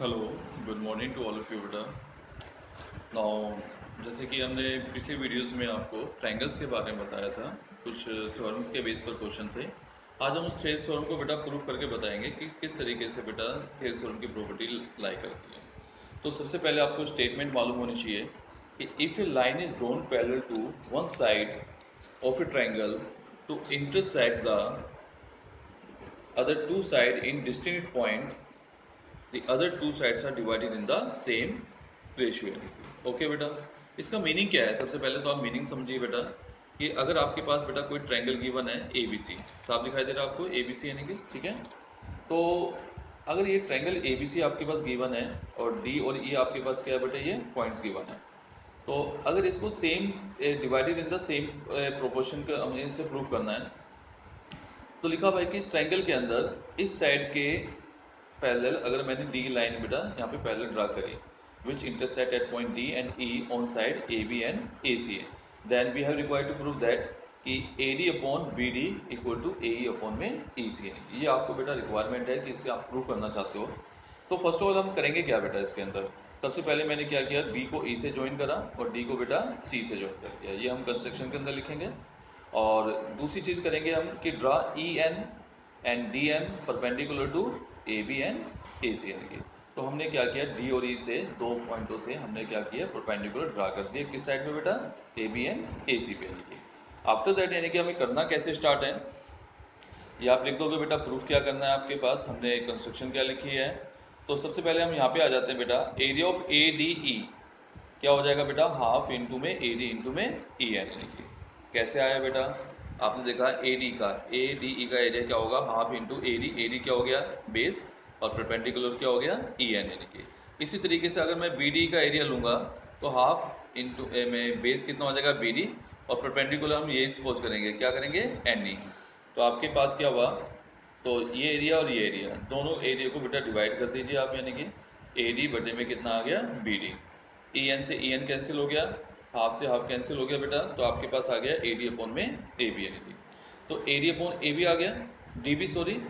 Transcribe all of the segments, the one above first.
Hello good morning to all of you बेटा now जैसे कि हमने पिछले वीडियोस में आपको ट्रायंगल्स के बारे में बताया था, कुछ थ्योरम्स के बेस पर क्वेश्चन थे। आज हम उस थेल्स थ्योरम को बेटा प्रूफ करके बताएँगे कि किस तरीके से बेटा थेल्स थ्योरम की प्रॉपर्टी लाई करती है। तो सबसे पहले आपको स्टेटमेंट मालूम होनी चाहिए कि if a line is drawn parallel to one side of a triangle to intersect the other two side in distinct point the other two sides are divided in the same ratio. Okay बेटा? इसका meaning क्या है? सबसे पहले तो आप meaning समझिए बेटा कि अगर आपके पास बेटा कोई ट्रायंगल गिवन है ए बी सी साफ़ दिखाई दे रहा है आपको? ए बी सी यानी कि, ठीक है? तो अगर ये ट्रायंगल ए बी सी आपके पास गिवन है और डी और ई e आपके पास क्या है बेटा ये? पॉइंट्स गिवन है। तो अगर इसको same divided in the same proportion का हमें इसे प्रूव करना है। तो लिखा भाई कि इस ट्रायंगल के अंदर इस साइड के पैरेलल अगर मैंने डी लाइन बेटा यहाँ पे पैरेलल ड्रा करी which intersect at point D and E on side A B and A C A then we have required to prove that कि A D upon B D equal to A E upon में E सी ए ये आपको बेटा requirement है कि इससे आप prove करना चाहते हो। तो फ़र्स्ट ऑफ़ ऑल हम करेंगे क्या बेटा इसके अंदर? सबसे पहले मैंने क्या किया? बी को ई e से ज्वाइन करा और डी को बेटा सी से ज्वाइन कर दिया ये हम कंस्ट्रक्शन के अंदर लिखेंगे। और दूसरी चीज़ करेंगे हम कि draw E N and D N perpendicular to A B N A C N की। तो हमने क्या किया? डी और ई e से दो पॉइंटों से हमने क्या किया? परपेंडिकुलर ड्रा कर दिया। किस साइड में बेटा? ए बी एन ए सी पे, यानी कि। आफ्टर दैट यानी कि हमें करना कैसे स्टार्ट है? ये आप लिख दोगे बेटा प्रूफ क्या करना है आपके पास? हमने कंस्ट्रक्शन क्या लिखी है? तो सबसे पहले हम यहाँ पे आ जाते हैं बेटा। Area of A D E क्या हो जाएगा बेटा? हाफ़ इंटू में ए डी इंटू में ई एन यानी कि। कैसे आया बेटा? आपने देखा ए डी का। ए डी ई का एरिया क्या होगा? Half into A D A D क्या हो गया? बेस और परपेंडिकुलर क्या हो गया? ई एन यानी कि। इसी तरीके से अगर मैं बी डी का एरिया लूँगा तो हाफ़ इंटू में बेस कितना हो जाएगा? बी डी और परपेंडिकुलर हम यही सपोज़ करेंगे। क्या करेंगे? एन ई तो आपके पास क्या हुआ? तो ये एरिया और ये एरिया दोनों एरिया को बेटा डिवाइड कर दीजिए आप यानी कि। ए डी बटे में कितना आ गया? बी डी ई एन से ई एन कैंसिल हो गया। हाफ़ से हाफ़ कैंसिल हो गया बेटा तो आपके पास आ गया ए डी अपॉन में ए बी यानी कि तो A D upon A B आ गया डी बी सॉरी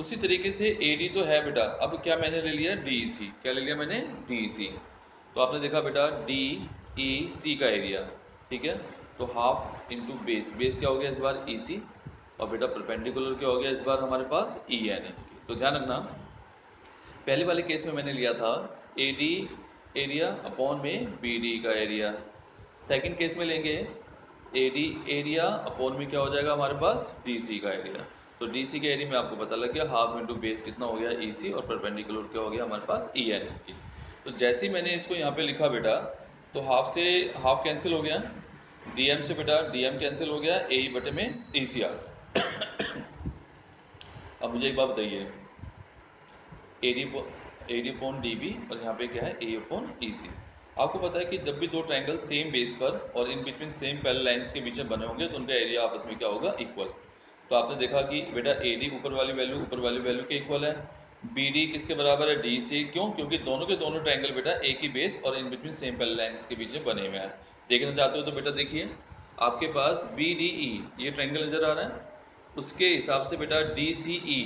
उसी तरीके से ए डी तो है बेटा, अब क्या मैंने ले लिया? डी ई सी क्या ले लिया मैंने? डी ई सी तो आपने देखा बेटा डी ई सी का एरिया ठीक है? तो हाफ़ इंटू बेस बेस क्या हो गया इस बार? ई e सी और बेटा परपेंडिकुलर क्या हो गया इस बार हमारे पास? ई एन तो ध्यान रखना, पहले वाले केस में मैंने लिया था ए डी एरिया अपॉन में बी डी का एरिया सेकंड केस में लेंगे ए डी एरिया अपॉन में क्या हो जाएगा हमारे पास डी सी का एरिया तो डी सी के एरिया में आपको पता लग गया हाफ़ इंटू बेस कितना हो गया ई e सी और परपेंडिकुलर क्या हो गया हमारे पास ई एन की. तो जैसे ही मैंने इसको यहाँ पे लिखा बेटा तो हाफ़ से हाफ़ कैंसिल हो गया. डी एम से बेटा डी एम कैंसिल हो गया ए e बटे में ई सी आर अब मुझे एक बात बताइए. A D A D upon D B और यहाँ पे क्या है? ए अपॉन ई सी आपको पता है कि जब भी दो ट्रायंगल सेम बेस पर और in between same parallel lines के बीच में बने होंगे तो उनका एरिया आपस में क्या होगा? इक्वल तो आपने देखा कि बेटा ए डी ऊपर वाली वैल्यू ऊपर वाली वैल्यू के इक्वल है। बी डी किसके बराबर है? डी सी क्यों? क्योंकि दोनों के दोनों ट्रायंगल बेटा एक ही बेस और in between same parallel lines के बीच में बने हुए हैं। देखना चाहते हो तो बेटा देखिए, आपके पास बी डी ई ये ट्रायंगल नज़र आ रहा है। उसके हिसाब से बेटा डी सी ई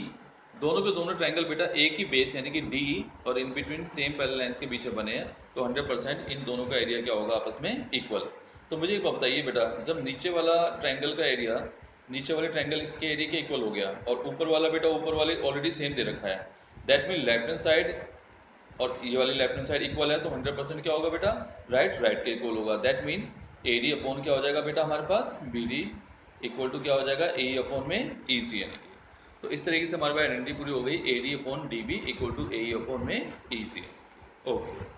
दोनों के दोनों ट्रायंगल बेटा एक ही बेस यानी कि डी और in between same parallel lines के पीछे बने हैं तो 100 परसेंट इन दोनों का एरिया क्या होगा आपस में इक्वल तो मुझे एक बताइए बेटा, जब नीचे वाला ट्रायंगल का एरिया नीचे वाले ट्रायंगल के एरिया के इक्वल हो गया और ऊपर वाला बेटा ऊपर वाले ऑलरेडी सेम दे रखा है that mean left hand side और ये वाली लेफ़्ट हैंड साइड इक्वल है तो हंड्रेड परसेंट क्या होगा बेटा? राइट राइट के इक्वल होगा. That mean A D upon क्या हो जाएगा बेटा हमारे पास? बी डी इक्वल टू क्या हो जाएगा? ए अपॉन में ई सी यानी तो इस तरीके से हमारे पास आइडेंटिटी पूरी हो गई A D upon D B equal to A upon में ई सी ओके